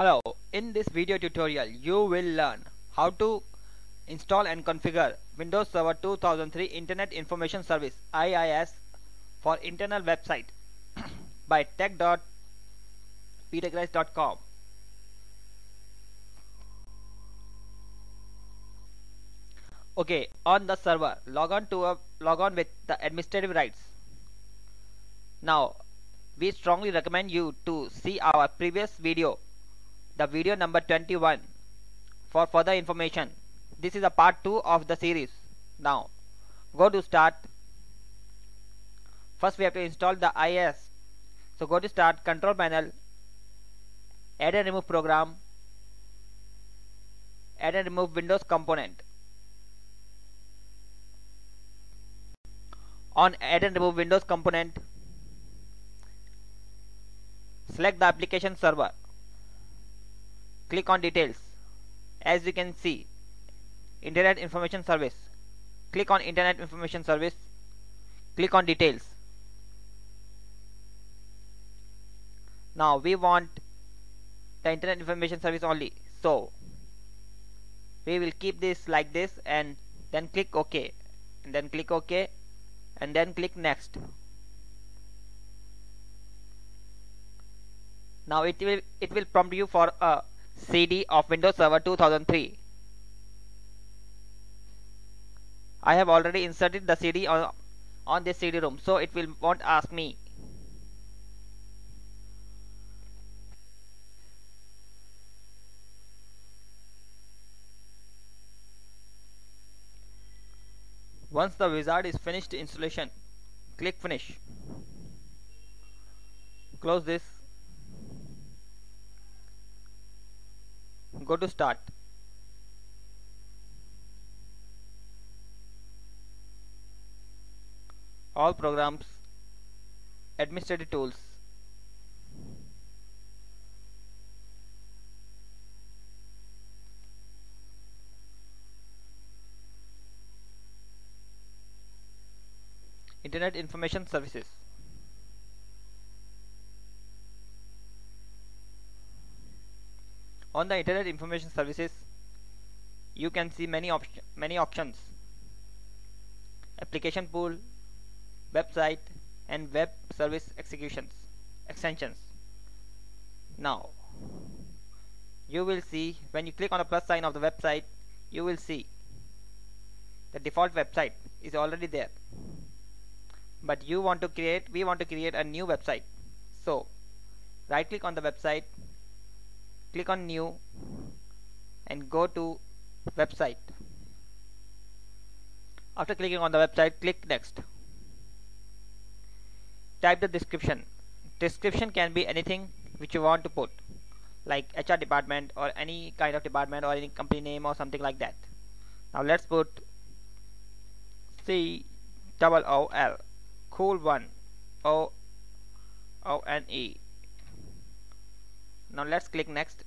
Hello, in this video tutorial you will learn how to install and configure Windows Server 2003 Internet Information Service IIS for internal website by tech.petergrice.com. Okay, on the server, log on to a log on with the administrative rights. Now, we strongly recommend you to see our previous video the video number 21 for further information. This is a part 2 of the series. Now go to start. First we have to install the IIS. so go to start control panel add and remove program add and remove windows component. On add and remove windows component select the application server click on details. As you can see internet information service. Click on internet information service. Click on details. Now we want the internet information service only. So we will keep this like this and then click ok. And then click ok. And then click next. Now it will it will prompt you for a CD of Windows Server 2003 I have already inserted the CD on, on this CD-ROM so it will won't ask me. Once the wizard is finished installation click finish. Close this go to start. All programs administrative tools. Internet information services on the internet information services you can see many many options. Application pool website and web service executions extensions. Now you will see when you click on the plus sign of the website you will see the default website is already there. But you want to create we want to create a new website. So right click on the website click on new and go to website. After clicking on the website click next. Type the description. Description can be anything which you want to put like HR department or any kind of department or any company name or something like that. Now let's put C double O L cool one O O N E now let's click next.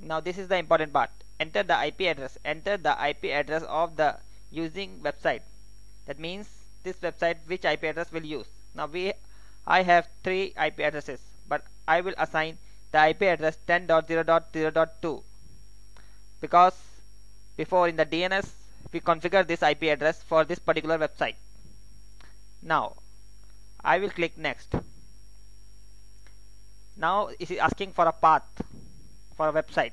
Now this is the important part. Enter the IP address. Enter the IP address of the using website. That means this website which IP address will use. Now we I have three IP addresses but I will assign the IP address 10.0.0.2 because before in the DNS we configure this IP address for this particular website. Now I will click next now it is asking for a path for a website.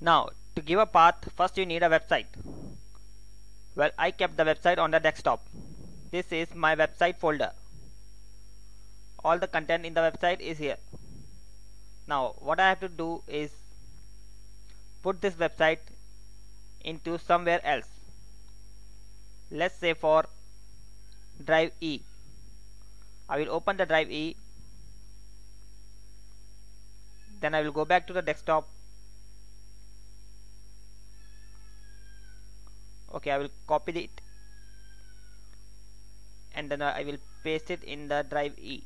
Now to give a path first you need a website. Well I kept the website on the desktop. This is my website folder. All the content in the website is here. Now what I have to do is put this website into somewhere else. Let's say for drive E. I will open the drive E then I will go back to the desktop. Okay I will copy it. And then I will paste it in the drive E.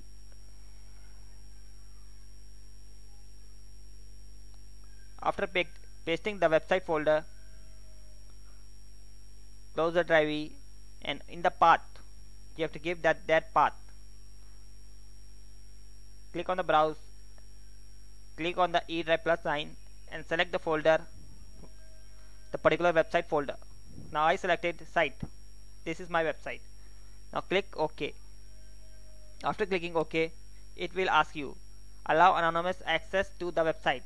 After pasting the website folder close the drive E and in the path you have to give that that path. Click on the browse click on the E drive plus sign and select the folder the particular website folder. Now I selected site. This is my website. Now click OK. After clicking OK it will ask you allow anonymous access to the website.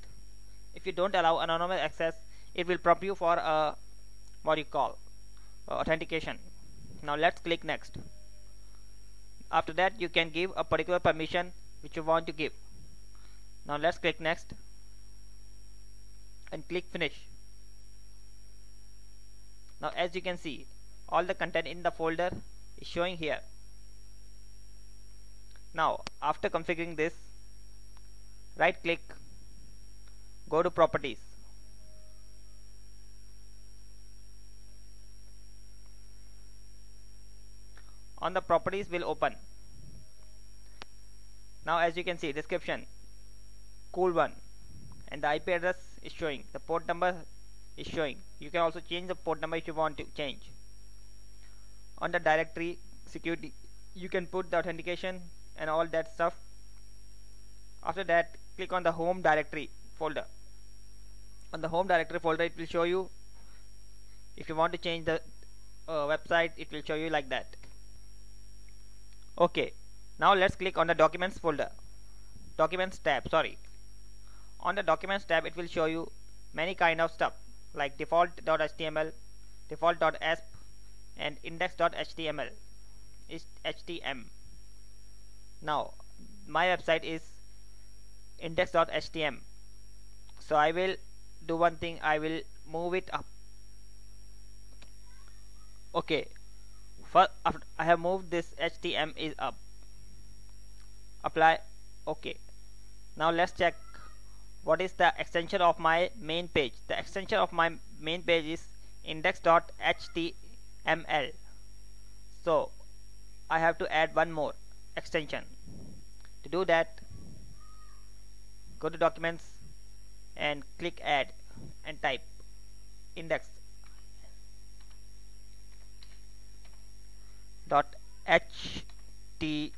If you don't allow anonymous access it will prompt you for a what you call uh, authentication. Now let's click next. After that you can give a particular permission which you want to give now let's click next and click finish. Now as you can see all the content in the folder is showing here. Now after configuring this right click go to properties. On the properties will open. Now as you can see description cool one. And the IP address is showing. The port number is showing. You can also change the port number if you want to change. On the directory security you can put the authentication and all that stuff. After that click on the home directory folder. On the home directory folder it will show you. If you want to change the uh, website it will show you like that. Okay. Now let's click on the documents folder. Documents tab sorry on the documents tab it will show you many kind of stuff like default.html default.asp and index.html is htm now my website is index.htm so I will do one thing I will move it up. Okay. First after I have moved this HTML is up. Apply. Okay. Now let's check what is the extension of my main page? The extension of my main page is index.html so I have to add one more extension. To do that go to documents and click add and type index dot html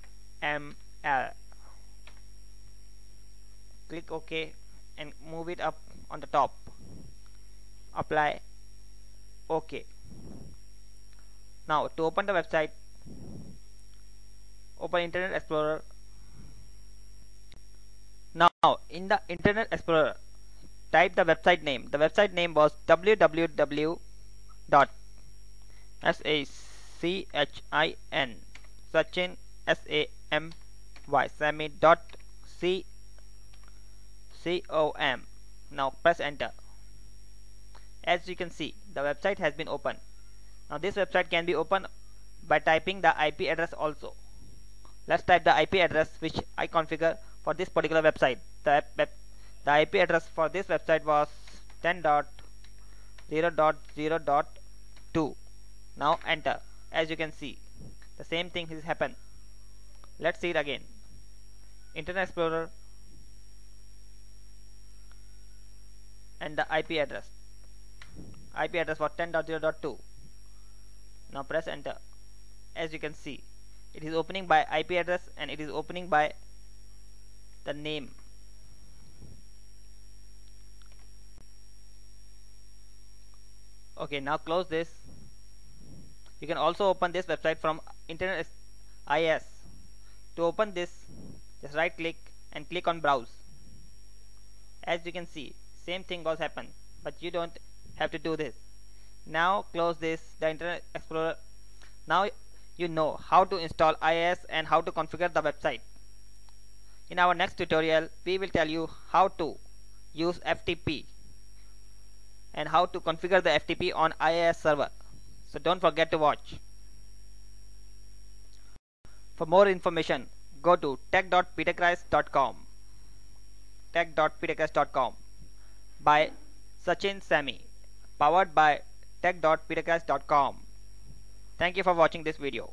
click ok and move it up on the top. Apply. Ok now to open the website open internet explorer. Now in the internet explorer type the website name. The website name was www dot s a c h i n sachin s a m y samy dot c com now press enter. As you can see the website has been opened. Now this website can be opened by typing the IP address also. Let's type the IP address which I configure for this particular website. The, the IP address for this website was 10.0.0.2 now enter. As you can see the same thing has happened. Let's see it again. Internet Explorer and the IP address. IP address was 10.0.2 now press enter. As you can see it is opening by IP address and it is opening by the name. Okay now close this. You can also open this website from internet IIS to open this just right click and click on browse. As you can see same thing was happen. But you don't have to do this. Now close this the internet explorer. Now you know how to install IIS and how to configure the website. In our next tutorial we will tell you how to use FTP and how to configure the FTP on IIS server. So don't forget to watch. For more information go to tech.peterchris.com tech.peterchris.com by Sachin Samy powered by tech.peterchris.com thank you for watching this video